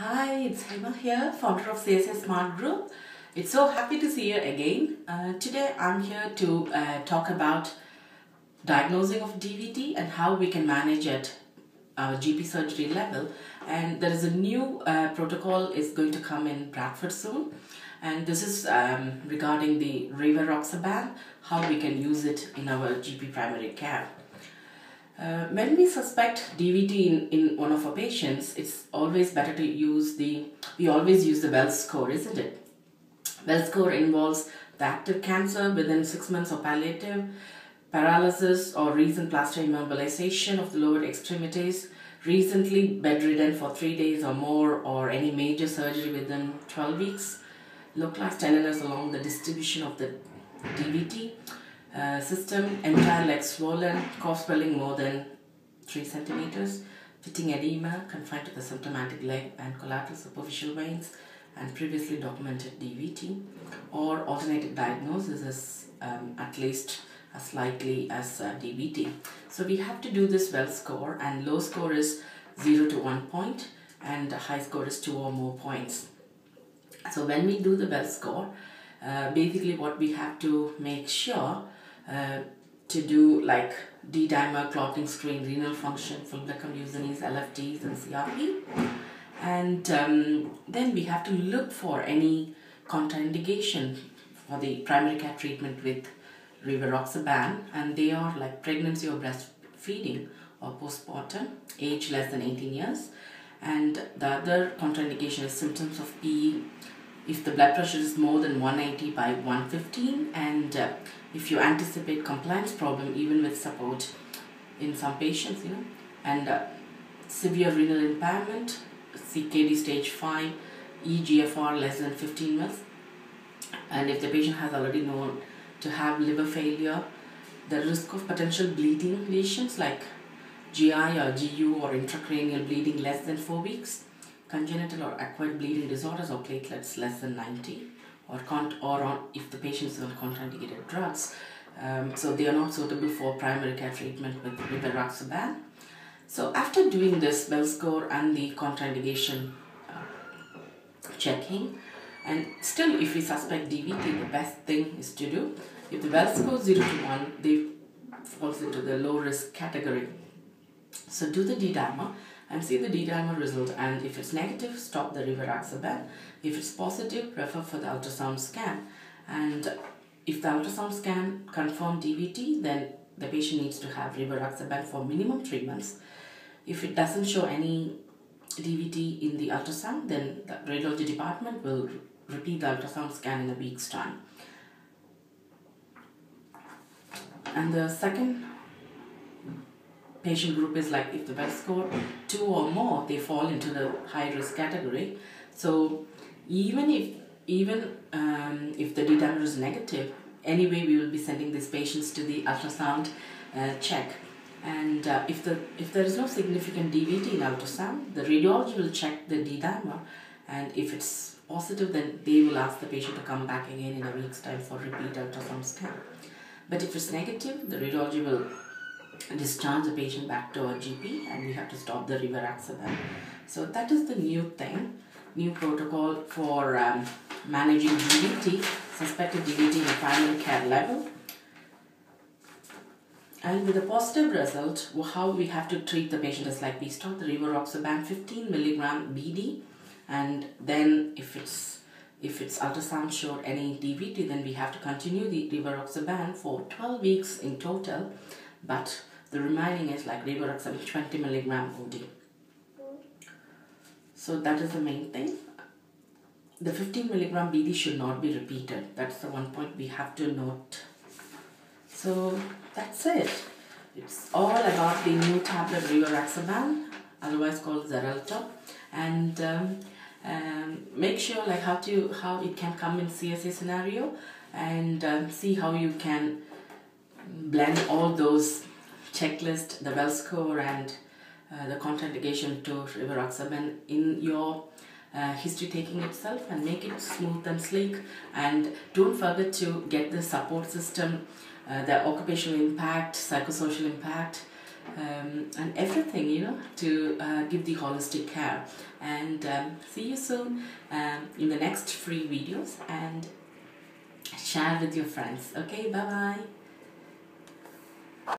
Hi, it's Hema here, founder of CSA Smart Group. It's so happy to see you again. Uh, today I'm here to uh, talk about diagnosing of DVT and how we can manage at our GP surgery level. And there is a new uh, protocol is going to come in Bradford soon. And this is um, regarding the rivaroxaban, how we can use it in our GP primary care. Uh, when we suspect DVT in, in one of our patients, it's always better to use the, we always use the Wells score, isn't it? Wells score involves the active cancer within six months of palliative, paralysis or recent plaster immobilization of the lower extremities, recently bedridden for three days or more, or any major surgery within 12 weeks, localized tenderness along the distribution of the DVT, uh, system, entire leg swollen, calf swelling more than 3 centimeters, pitting edema confined to the symptomatic leg and collateral superficial veins, and previously documented DVT, or alternative diagnosis is um, at least as likely as uh, DVT. So we have to do this Wells score, and low score is 0 to 1 point, and high score is 2 or more points. So when we do the Wells score, uh, basically what we have to make sure uh, to do like D-dimer, clotting screen, renal function, full Gluconeogenes, LFTs and CRP. And um, then we have to look for any contraindication for the primary care treatment with rivaroxaban and they are like pregnancy or breastfeeding or postpartum, age less than 18 years. And the other contraindication is symptoms of PE if the blood pressure is more than 180 by 115 and uh, if you anticipate compliance problem even with support in some patients you know and uh, severe renal impairment CKD stage 5 EGFR less than 15 mils and if the patient has already known to have liver failure the risk of potential bleeding lesions like GI or GU or intracranial bleeding less than 4 weeks congenital or acquired bleeding disorders or platelets less than 90 or can't or on if the patient is on contraindicated drugs um, so they are not suitable for primary care treatment with rivaroxaban so after doing this Wells score and the contraindication uh, checking and still if we suspect DVT the best thing is to do if the Wells score 0 to 1 they falls into the low risk category. So do the D-dimer and see the D-dimer result and if it's negative, stop the rivaroxaban. If it's positive, refer for the ultrasound scan. And if the ultrasound scan confirm DVT, then the patient needs to have rivaroxaban for minimum three months. If it doesn't show any DVT in the ultrasound, then the radiology department will repeat the ultrasound scan in a week's time. And the second patient group is like if the best score two or more they fall into the high risk category. So even if even um, if the D-dimer is negative anyway we will be sending these patients to the ultrasound uh, check. And uh, if the if there is no significant DVT in ultrasound the radiology will check the D-dimer. And if it's positive then they will ask the patient to come back again in a week's time for repeat ultrasound scan. But if it's negative the radiology will discharge the patient back to our GP and we have to stop the rivaroxaban. So that is the new thing, new protocol for um, managing DVT, suspected DVT in primary care level. And with a positive result, how we have to treat the patient is like we start the rivaroxaban 15 milligram BD and then if it's if its ultrasound showed any DVT, then we have to continue the rivaroxaban for 12 weeks in total, but the remaining is like rivaroxaban 20 milligram OD. So that is the main thing. The 15 milligram BD should not be repeated. That's the one point we have to note. So that's it. It's all about the new tablet rivaroxaban, otherwise called Xarelto, and um, um, make sure like how to how it can come in CSA scenario, and um, see how you can blend all those checklist, the Wells score, and uh, the contraindication to rivaroxaban in your uh, history taking itself and make it smooth and sleek. And don't forget to get the support system, uh, the occupational impact, psychosocial impact, um, and everything, you know, to uh, give the holistic care. And um, see you soon um, in the next free videos and share with your friends. Okay, bye bye.